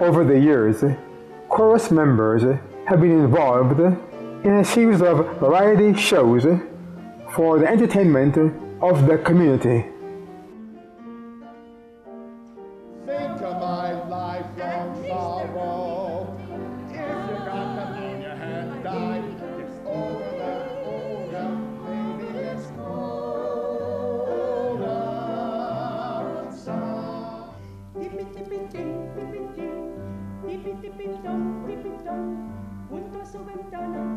Over the years, chorus members have been involved in a series of variety shows for the entertainment of the community. My sorrow. Junto a su ventana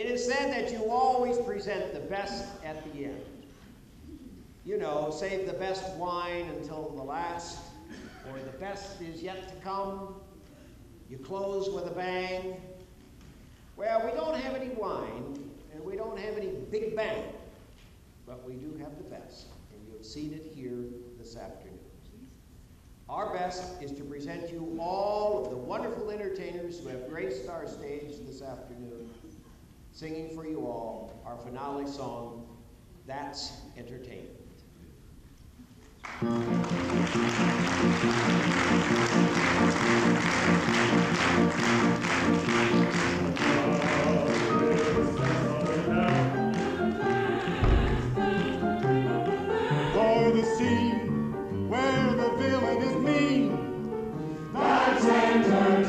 It is said that you always present the best at the end. You know, save the best wine until the last, or the best is yet to come. You close with a bang. Well, we don't have any wine, and we don't have any big bang, but we do have the best, and you have seen it here this afternoon. Our best is to present you all of the wonderful entertainers who have graced our stage this afternoon, singing for you all our finale song, That's Entertainment. For the scene where the villain is mean. That's entertainment.